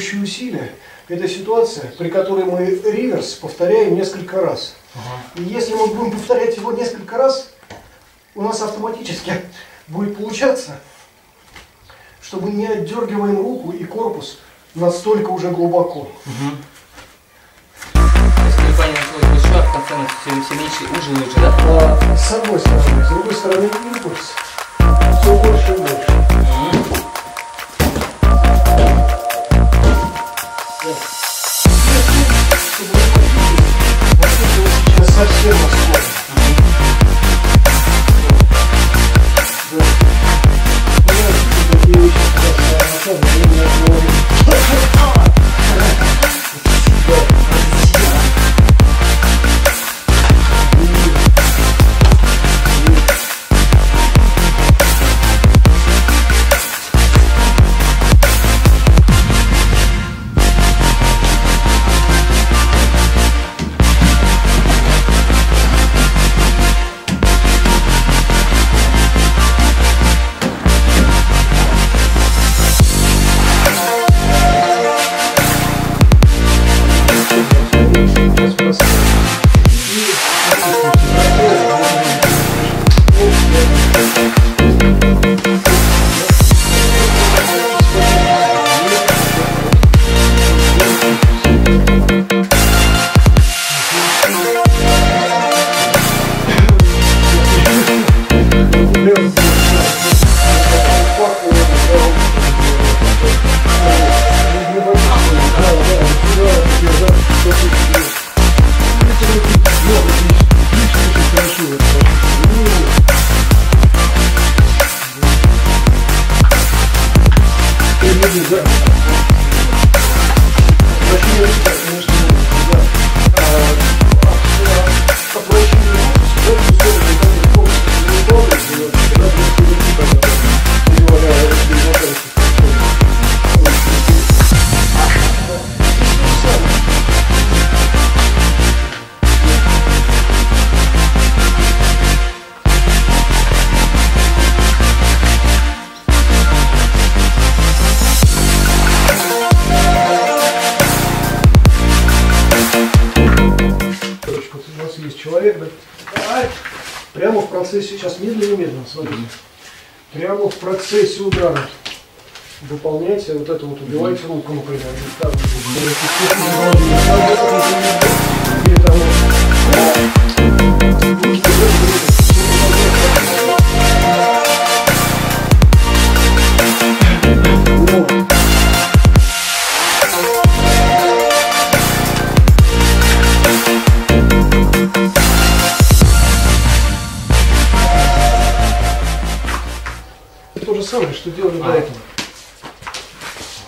сдерживающие усилия – это ситуация, при которой мы реверс повторяем несколько раз. И если мы будем повторять его несколько раз, у нас автоматически будет получаться, что мы не отдергиваем руку и корпус настолько уже глубоко. Если дыхание началось большое, в конце оно все, все меньше и уже и уже, да? А с одной стороны, с другой стороны импульс все больше и больше. Ай! Прямо в процессе, сейчас медленно-медленно, смотрите. Прямо в процессе удара выполняйте вот это вот, убивайте руку, например. Же самое, что делали до этого.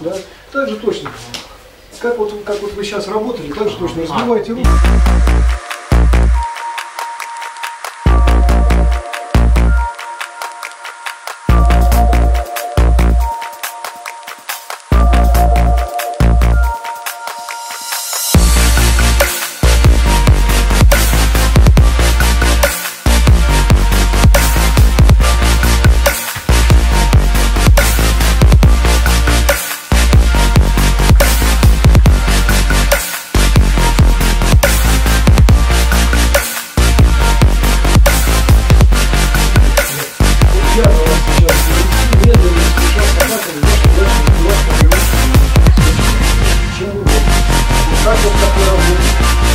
Да? Так же точно. Как вот, как вот вы сейчас работали, так же точно. Разбивайте руки. И как вот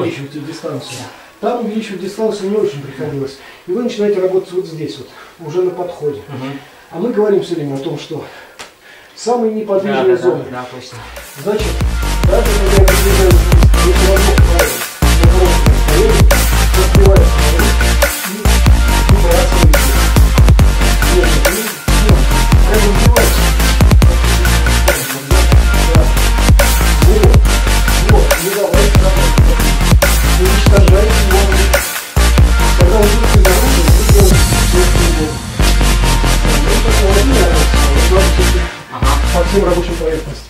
увеличиваете дистанцию. Там увеличивать дистанцию не очень приходилось. И вы начинаете работать вот здесь вот, уже на подходе. А мы говорим все время о том, что самые Да, неподвижные да, да, зоны. да, точно. Значит, даже когда я всем рабочим поверхность.